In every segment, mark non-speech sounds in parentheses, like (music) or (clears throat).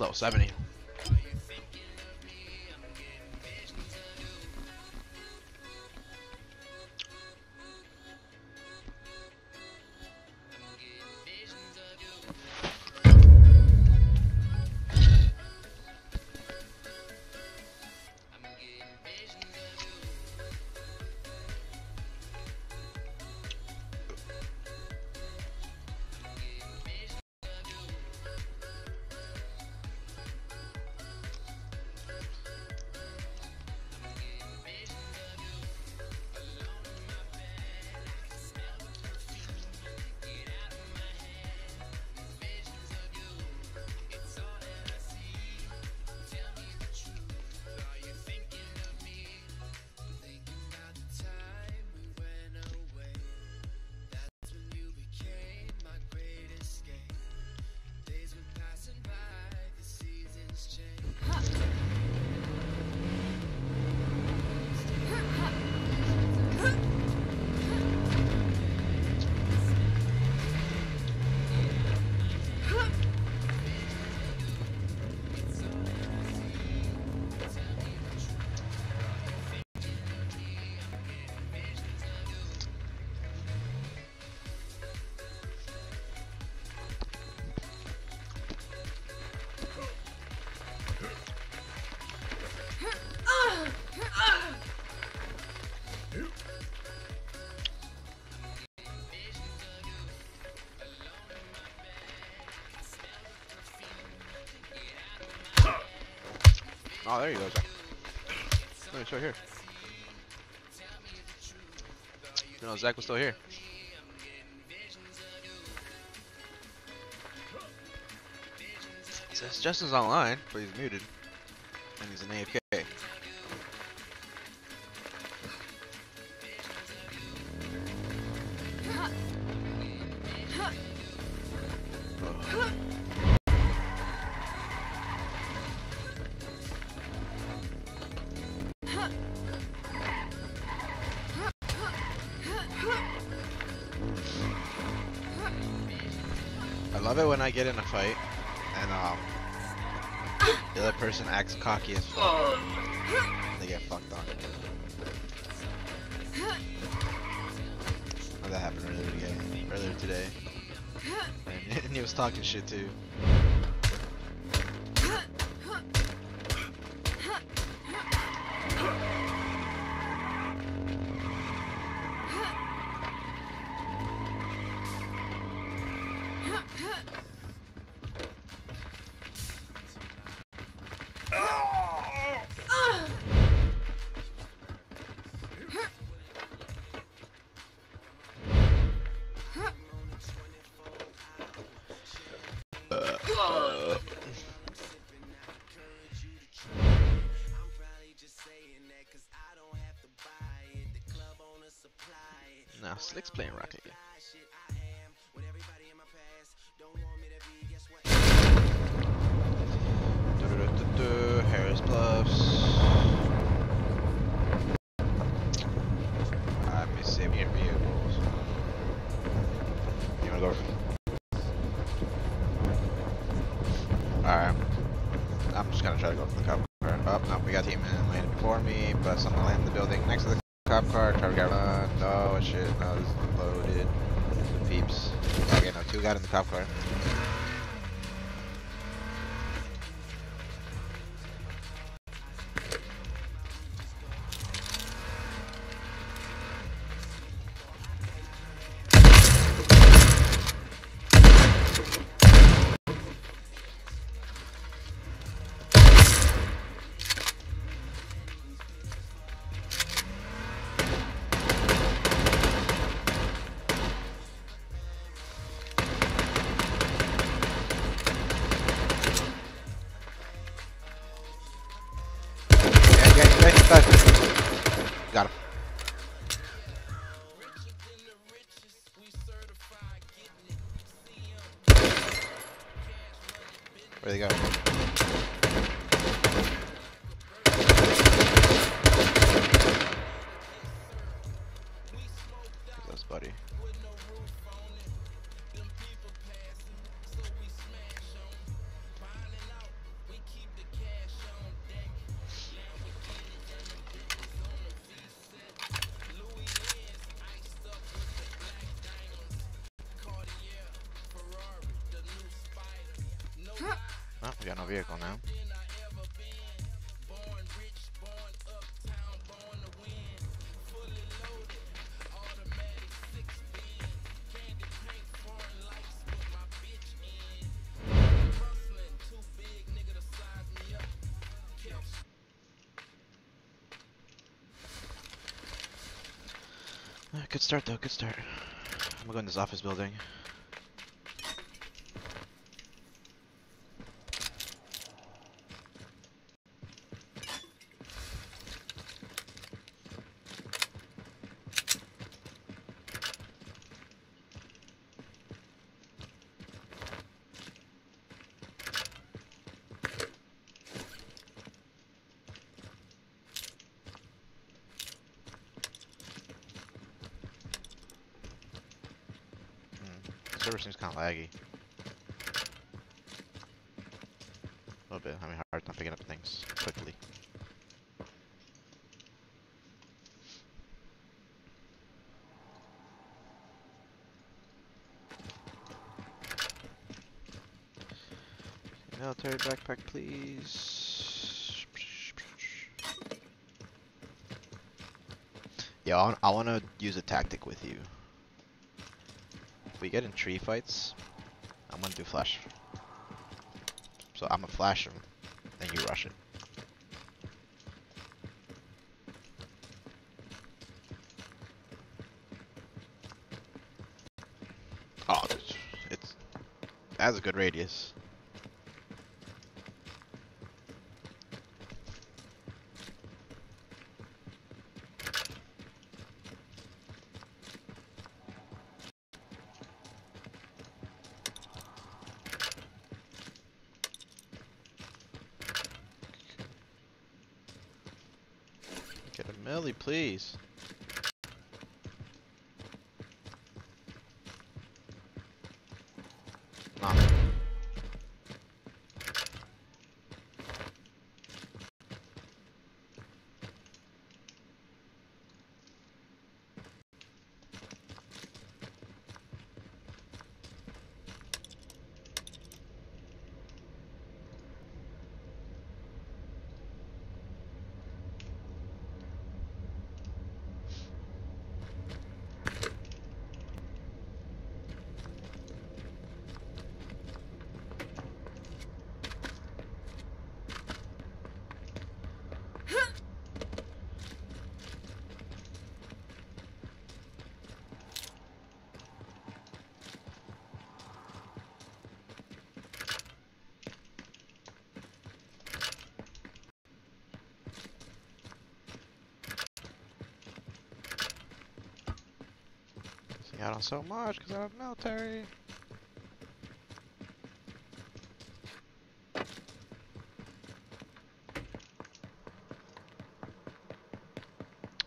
almost level 70. Oh, there you go, Zach. Look, it's right here. Know, Zach was still here. It says Justin's online, but he's muted. And he's an AFK. I get in a fight and um the other person acts cocky as fuck. They get fucked on. Oh, that happened earlier today. Earlier today. And he was talking shit too. Now Slick's playing Rocket League. Harris Bluffs. Me see your vehicles. You wanna go? Alright. I'm just gonna try to go for the cop car. Oh, no, we got team in landed before me, but someone Loaded. Peeps. Okay, no, two got in the cop car. They go? Vehicle now. Good start though, good start. I'm gonna go in this office building. Server seems kind of laggy. A little bit. I mean, hard time picking up things quickly. Military backpack, please. Yeah, I want to use a tactic with you. We get in tree fights, I'm gonna do flash. So I'm gonna flash him, then you rush it. Oh, it's, it's it has a good radius. Get a millie, please. Out on so much because I have military.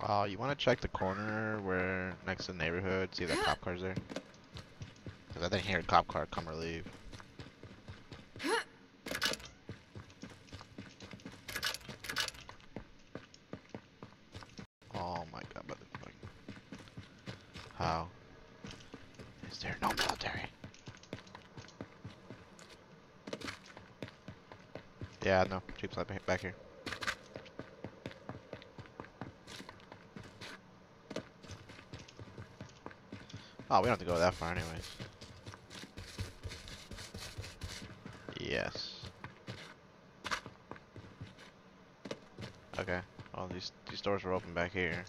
Oh, you want to check the corner where next to the neighborhood, see if that (gasps) cop car's there? Because I didn't hear a cop car come or leave. Oh my god, motherfucker. How? Is there no military? Yeah, no. Jeep's not ba- back here. Oh, we don't have to go that far anyways. Yes. Okay. Well, these these doors were open back here.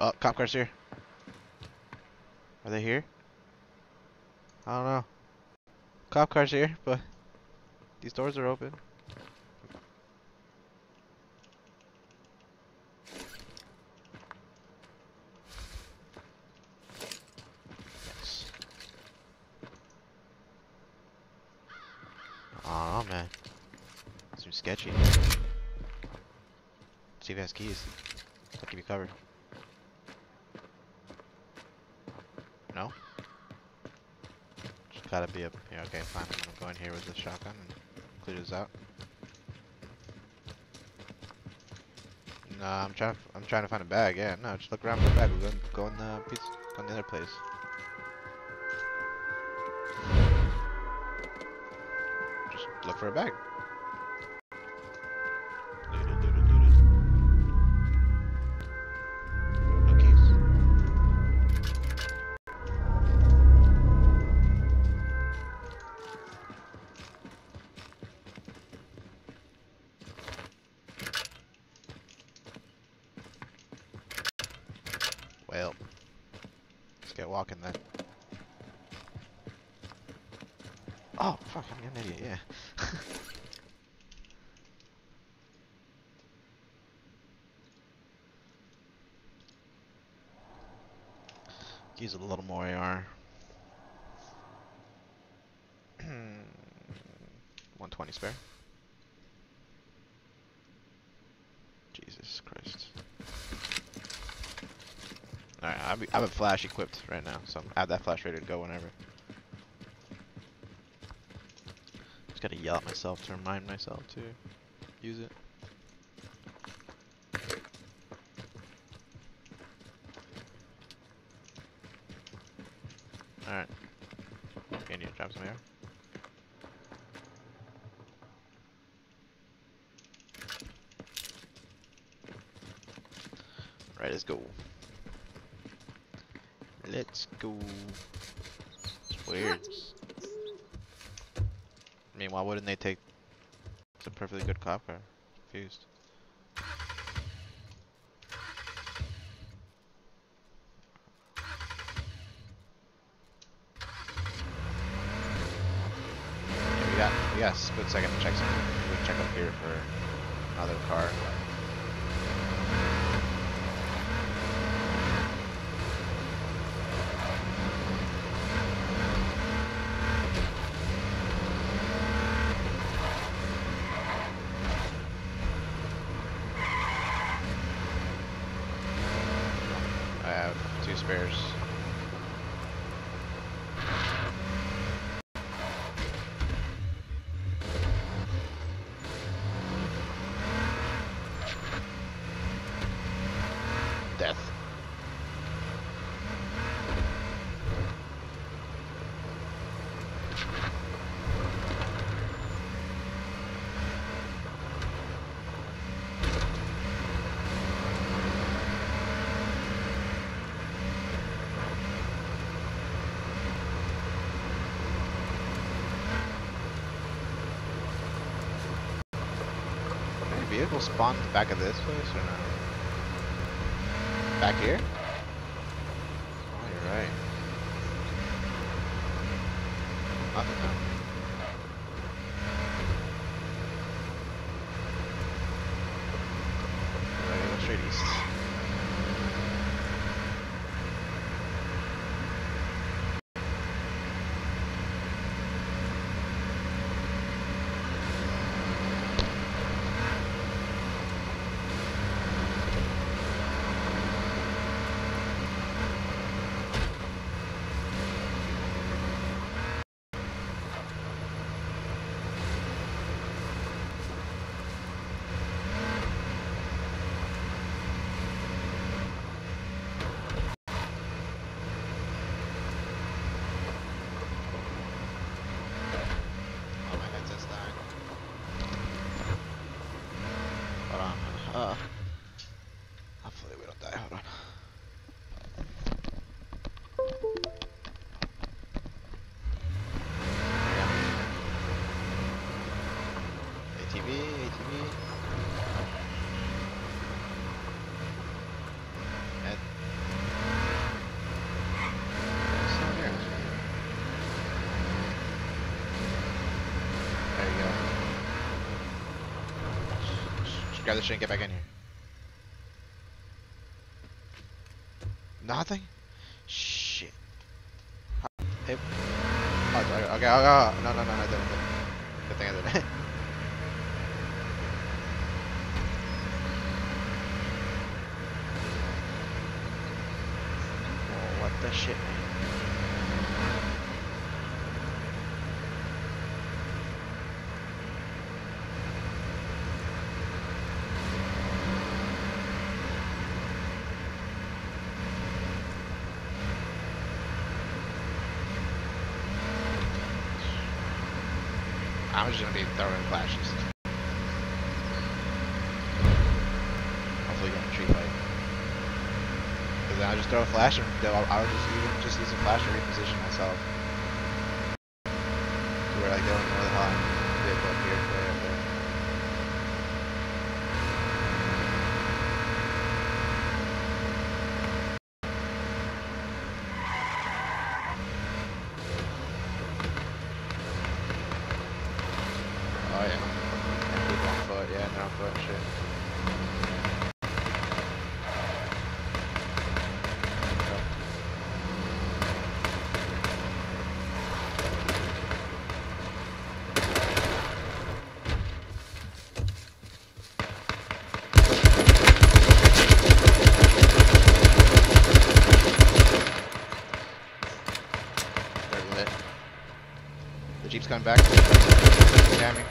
Oh, cop cars here. Are they here? I don't know. Cop cars here, but these doors are open. Yes. I don't know, man. Seems sketchy. See if it has keys. I'll keep you covered. No? Just gotta be up here. Okay, fine. I'm gonna go in here with the shotgun and clear this out. Nah, I'm trying. I'm trying to find a bag. Yeah, no, just look around for a bag. We're going go in the. Go in the other place. Just look for a bag. Get walking then. Oh, fuck, I'm an idiot, yeah. (laughs) Use a little more AR. (clears throat) 120 spare. I have a flash equipped right now, so I have that flash ready to go whenever. Just gotta yell at myself to remind myself to use it. Alright. Okay, I need to drop some air. Right, let's go. Let's go. It's weird. I mean, why wouldn't they take? It's a perfectly good cop car. Confused. Yeah, we got we got a split second to check something. We check up here for another car. I have two spares. Death. At the back of this place or not? Back here? Oh, you're right. Nothing now. Right, go straight east. Oh, my headset's dying. Hold on. Uh, hopefully we don't die. Hold on. There we go. ATV, ATV. Head. It's not here. There you go. Just, just grab the shit and get back in here. Nothing? Shit. Hey. Oh, okay, okay, okay, okay. No, no, no, no, I didn't. Good thing I didn't. Whoa, what the shit, man? I'm just gonna be throwing flashes. Hopefully, get a tree fight. Cause then I'll just throw a flash and I'll, just even just use a flash to reposition myself. To where I go don't the hell I'm vehicle up here, way up there. Oh yeah. And people on foot, yeah, they're on foot and shit. Yep. They're lit. The jeep's coming back. Jamming.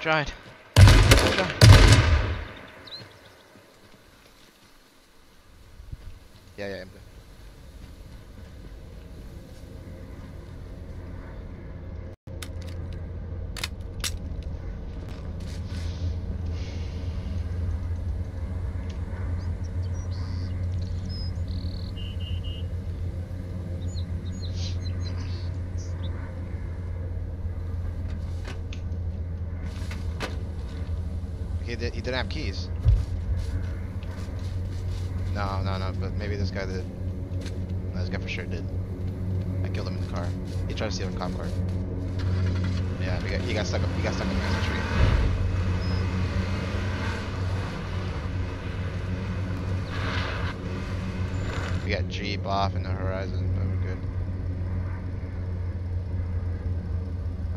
Tried. Tried. Yeah, yeah, I'm good. He, did, he didn't have keys. No, no, no, but maybe this guy did. No, this guy for sure did. I killed him in the car. He tried to steal a cop car. Yeah, he got, he got stuck up. He got stuck up against a tree. We got Jeep off in the horizon, but we're good.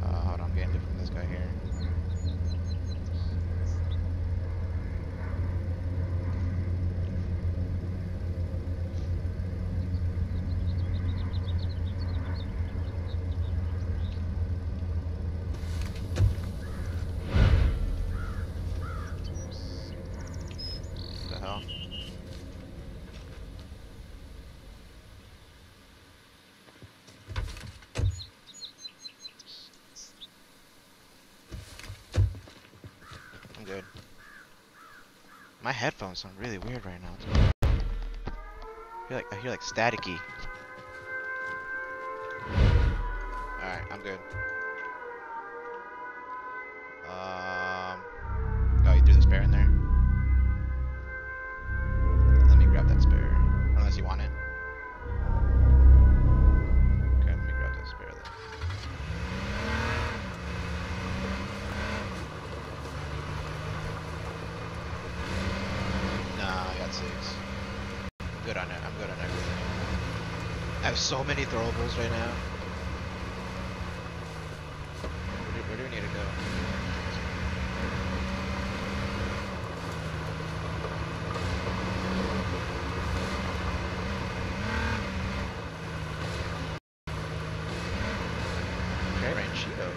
Uh, hold on, I'm getting it from this guy here. What the hell? I'm good. My headphones sound really weird right now. I feel like I hear like staticky. Alright, I'm good. Um Oh, you threw the spare in there? So many throwables right now. Where do, where do we need to go? Okay, Ranchito.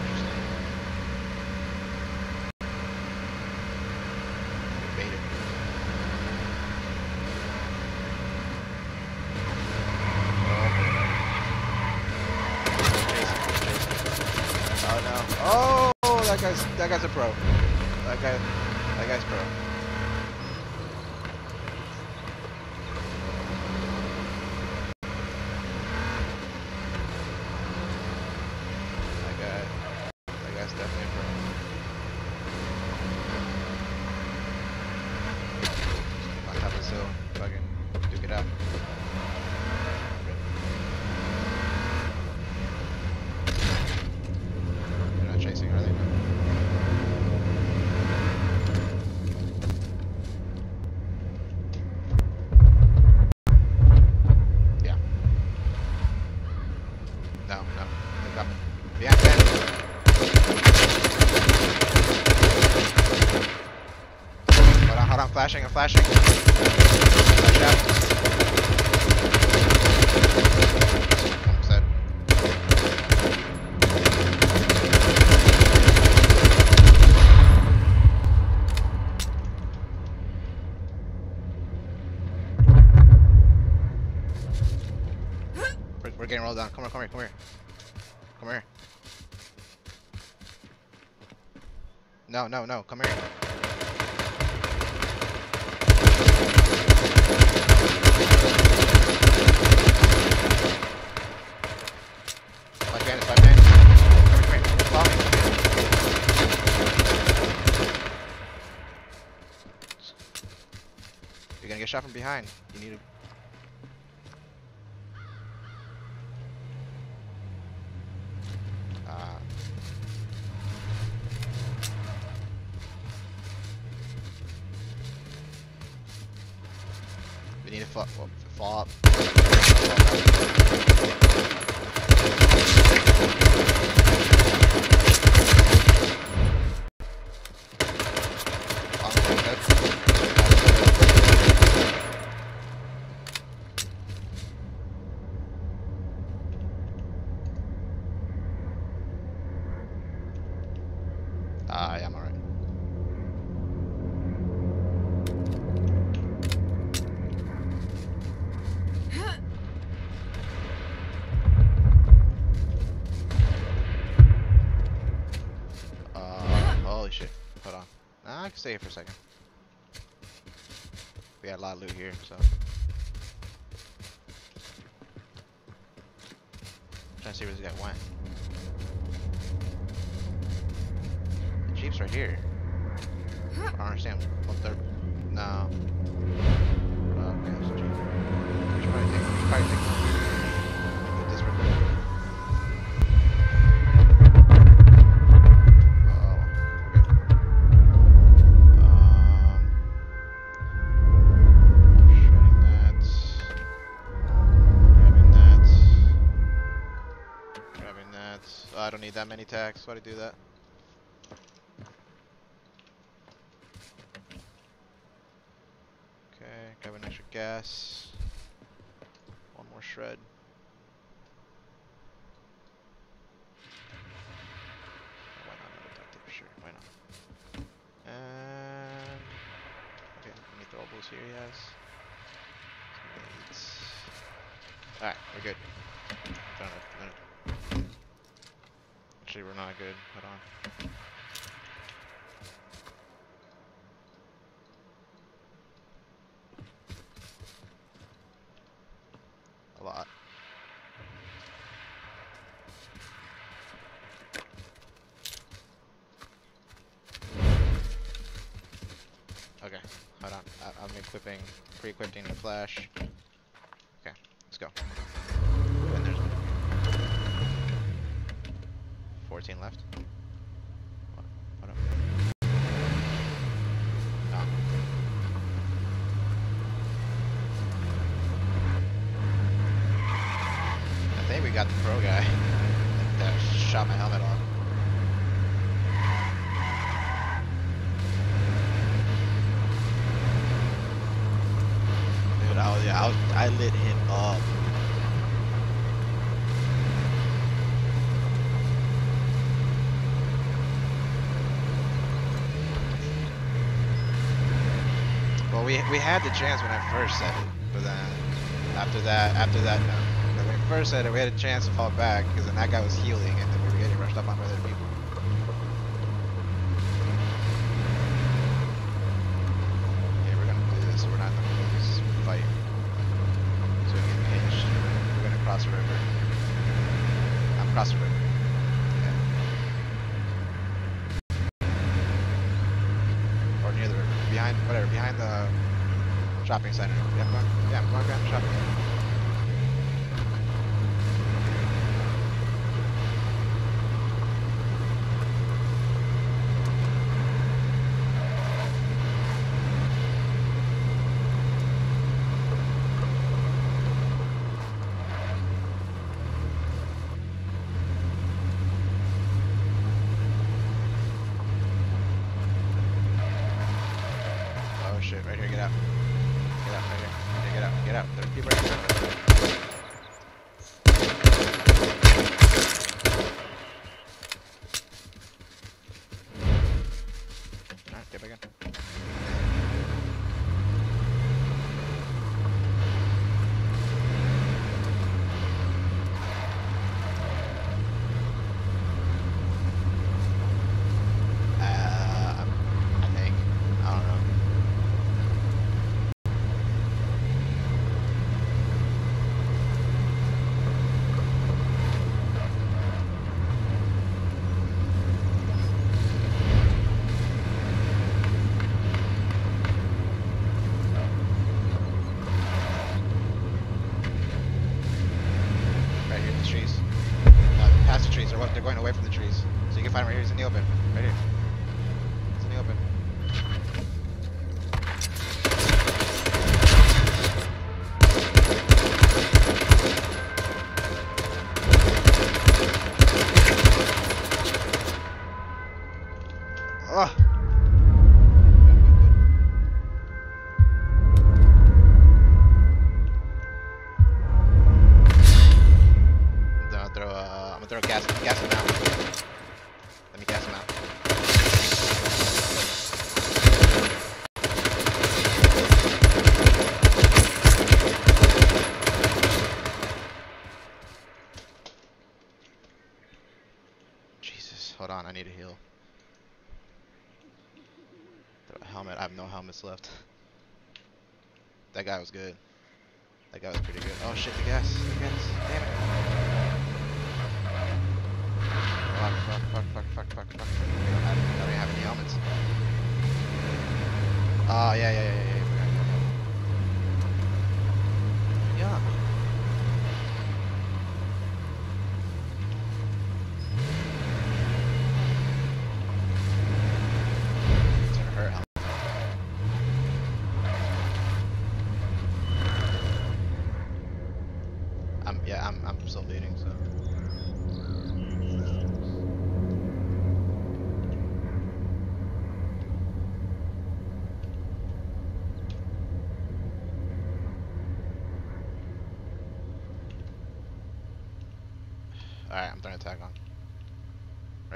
Interesting. We baited. Oh no. Oh, that guy's that guy's a pro. That guy that guy's pro. That guy that guy's definitely a pro. On top of this hill, fucking duke it out. They're not chasing, are they? Yeah. No, no. They're coming. Behind fence. Hold on, hold on. Flashing, I'm flashing. Flash out. Almost dead. Down. Come here, come here, come here. No, no, no, come here. You're gonna get shot from behind. You need to. Uh, we need to fall, well, fall up. Follow me, good. Ah, yeah, I'm alright. Uh, holy shit. Hold on. Nah, I can stay here for a second. We had a lot of loot here, so. trying to see where this guy went. The Jeep's right here. I don't understand what they're. No. Need that many tags. Why'd I do that? Okay, grab an extra gas. One more shred. Why not another duct tape? Sure, why not? And okay, any throwables here? Yes. Alright, we're good. Done. Actually, we're not good. Hold on. A lot. Okay, hold on. I I'm equipping, pre-equipping the flash. Okay, let's go. And there's 14 left. What? What up? Oh. I think we got the pro guy that shot my helmet off. I was yeah, I was I lit him up. Well, we we had the chance when I first said it, but then after that, after that, no. When we first said it, we had a chance to fall back because then that guy was healing, and then we were getting rushed up on by other people. Yeah, we're gonna do this. We're not gonna lose this fight. So we can hitch. We're gonna cross the river. I'm cross the river. Okay. Or near the river. Behind, whatever, behind the shopping center. Yeah, I'm going, yeah, I'm going behind the shopping center. Oh shit, right here, get out. Get out, right here. Here, get out, get out. There are people right here.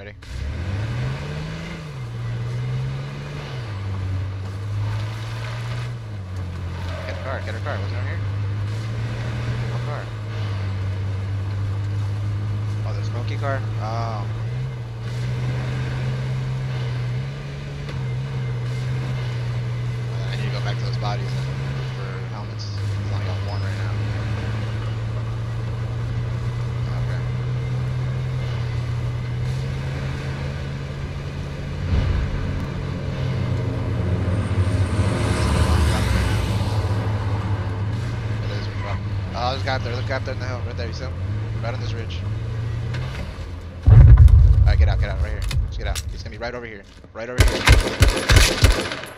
Ready? Get a car, get a car. Wasn't it here? What car? Oh, the smoky car? Oh. Uh, I need to go back to those bodies and look for helmets. I've only got one right now. Okay. It is a truck. Oh, there's a guy there. There's a guy there in the hill. Right there. You see him? Right on this ridge. Alright, get out, get out. Right here. Just get out. He's gonna be right over here. Right over here.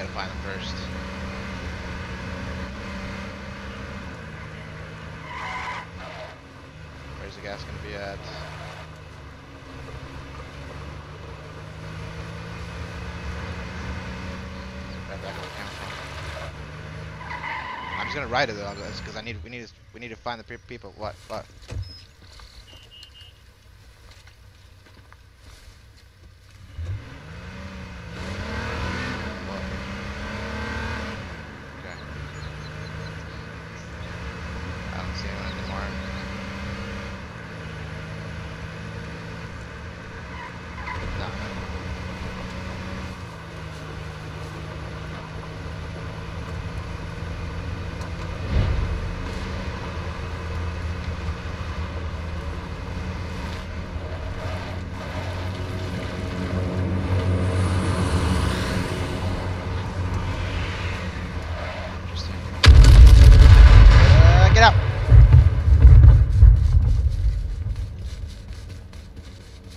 Gotta find them first. Where's the gas gonna be at? I'm just gonna ride it though, because I need we need we need to find the people. What? What? Okay. I don't see anyone anymore. No. Interesting. Uh, get out!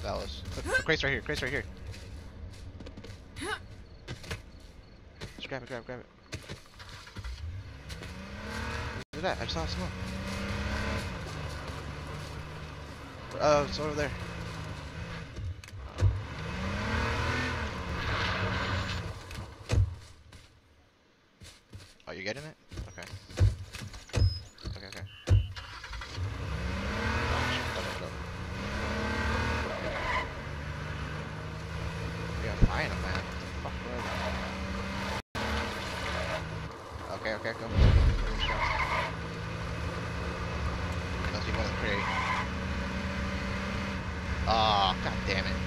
Fellas. Look, look, crate's right here, crate's right here. Just grab it, grab it, grab it. Look at that, I just saw smoke. Oh, it's over there. Oh, you're getting it? Okay. Okay, okay. Oh, shit, go, go, go. Yeah, flying him, man. What the fuck was that? Okay, okay, go. Good shots. Must be one of the crate. Ah, god damn it.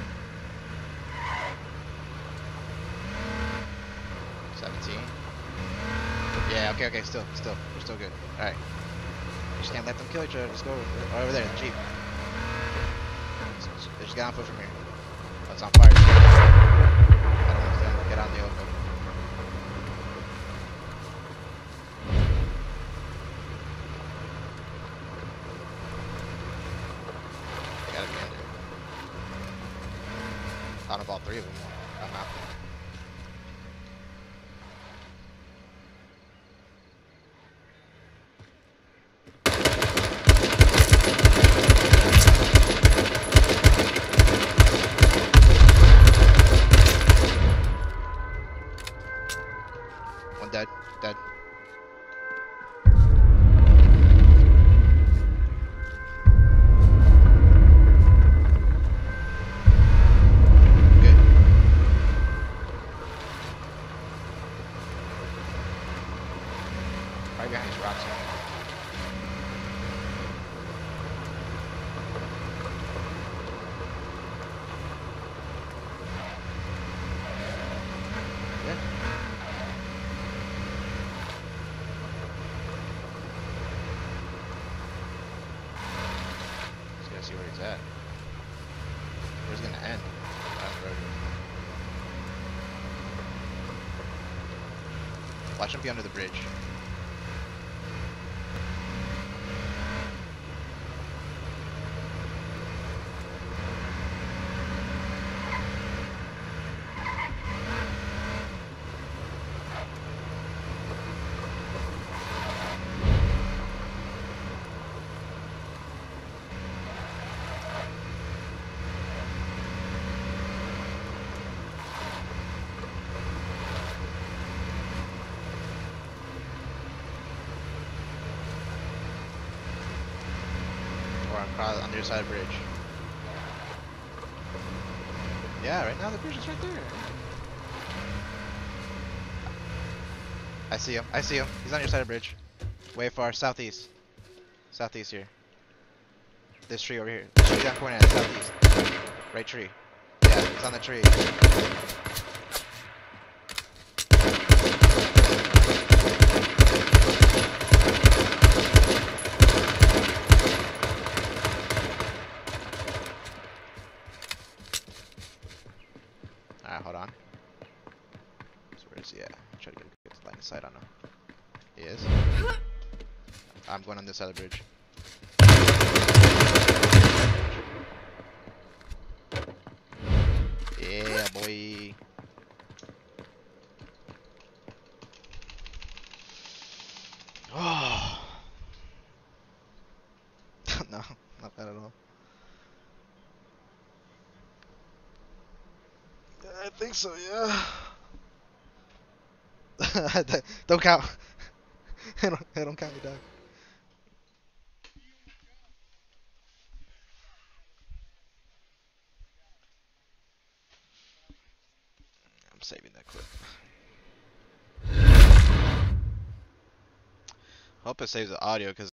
17. Yeah, okay, still, still, we're still good. Alright. Just can't let them kill each other. Let's go over, over there, the jeep. Just, just get on foot from here. That's on fire. To get in the open. Gotta be under. Out of all three of them. I'm out. One dead, dead. Good. Right behind these rocks. here. Yeah. Just gotta see where he's at. Where's he gonna end? Watch him be under the bridge. Side of bridge. Yeah, right now the bridge is right there. I see him. I see him. He's on your side of bridge. Way far. Southeast. Southeast here. This tree over here. Tree down corner southeast. Right tree. Yeah, he's on the tree. Alright, hold on. So where is he at? Try to get a good line of sight on him. He is. I'm going on this side of the bridge. Yeah, boy. Oh. (sighs) (sighs) no, not bad at all. I think so, yeah. (laughs) don't count. I (laughs) don't, I don't count me, dog. I'm saving that clip. It saves the audio because